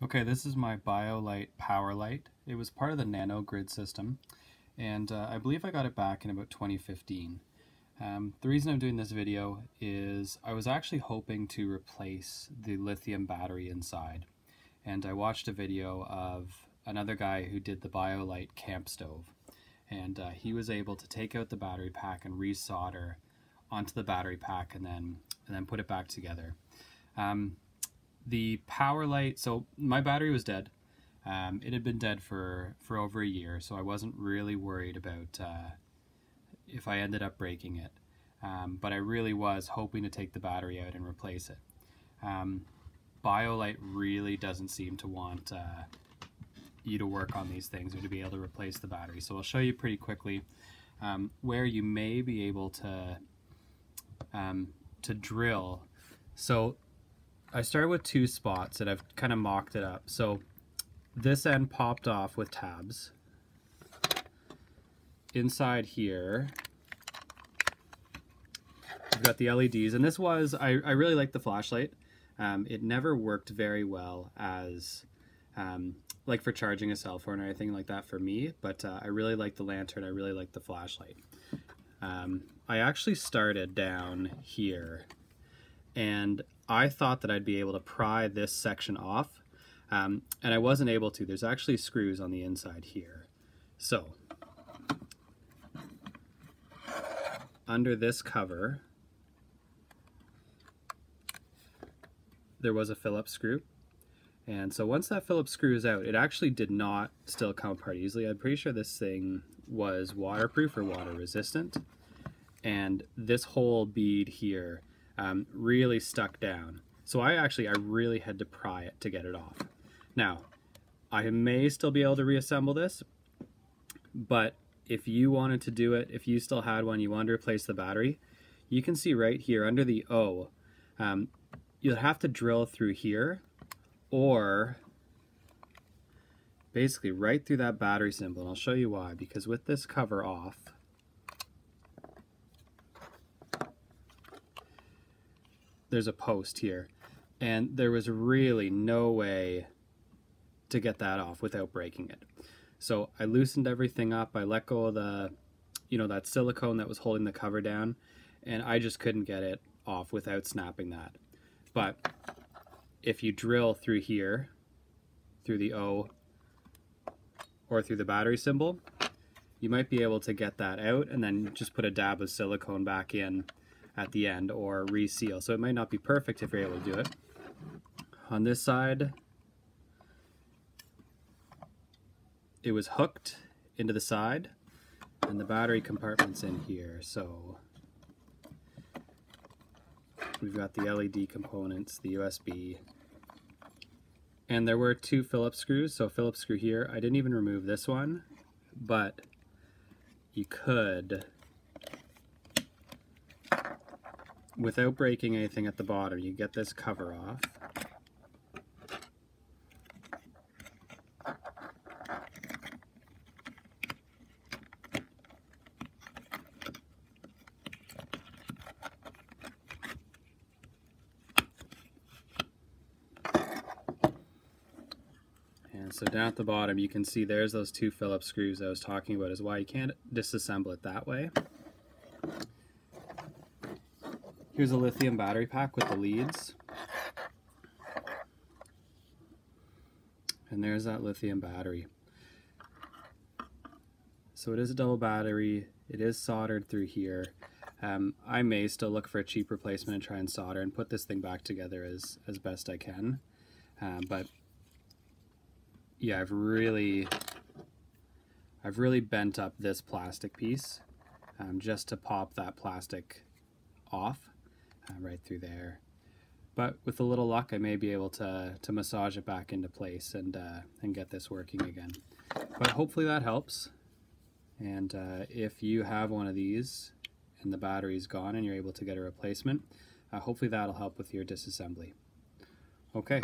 Okay, this is my BioLite power light. It was part of the Nano Grid system, and uh, I believe I got it back in about 2015. Um, the reason I'm doing this video is I was actually hoping to replace the lithium battery inside, and I watched a video of another guy who did the BioLite camp stove, and uh, he was able to take out the battery pack and resolder onto the battery pack and then and then put it back together. Um, the power light so my battery was dead. Um, it had been dead for for over a year so i wasn't really worried about uh, if i ended up breaking it. Um, but i really was hoping to take the battery out and replace it. Um, biolite really doesn't seem to want uh, you to work on these things or to be able to replace the battery. So i'll show you pretty quickly um, where you may be able to um, to drill. So I started with two spots and I've kind of mocked it up. So this end popped off with tabs. Inside here, we've got the LEDs. And this was, I, I really like the flashlight. Um, it never worked very well as, um, like for charging a cell phone or anything like that for me, but uh, I really like the lantern. I really like the flashlight. Um, I actually started down here and I thought that I'd be able to pry this section off, um, and I wasn't able to. There's actually screws on the inside here. So, under this cover, there was a Phillips screw. And so once that Phillips screw is out, it actually did not still come apart easily. I'm pretty sure this thing was waterproof or water resistant. And this whole bead here um, really stuck down. So I actually, I really had to pry it to get it off. Now, I may still be able to reassemble this, but if you wanted to do it, if you still had one, you wanted to replace the battery, you can see right here under the O, um, you'll have to drill through here or basically right through that battery symbol. And I'll show you why, because with this cover off, there's a post here and there was really no way to get that off without breaking it. So I loosened everything up. I let go of the, you know, that silicone that was holding the cover down, and I just couldn't get it off without snapping that. But if you drill through here, through the O, or through the battery symbol, you might be able to get that out and then just put a dab of silicone back in at the end or reseal. So it might not be perfect if you're able to do it. On this side, it was hooked into the side and the battery compartment's in here. So we've got the LED components, the USB, and there were two Phillips screws. So Phillips screw here. I didn't even remove this one, but you could without breaking anything at the bottom, you get this cover off. And so down at the bottom, you can see there's those two Phillips screws I was talking about is why you can't disassemble it that way. Here's a lithium battery pack with the leads. And there's that lithium battery. So it is a double battery. It is soldered through here. Um, I may still look for a cheap replacement and try and solder and put this thing back together as, as best I can. Um, but yeah, I've really, I've really bent up this plastic piece um, just to pop that plastic off uh, right through there. But with a little luck, I may be able to, to massage it back into place and, uh, and get this working again. But hopefully that helps. And uh, if you have one of these and the battery's gone and you're able to get a replacement, uh, hopefully that'll help with your disassembly. Okay,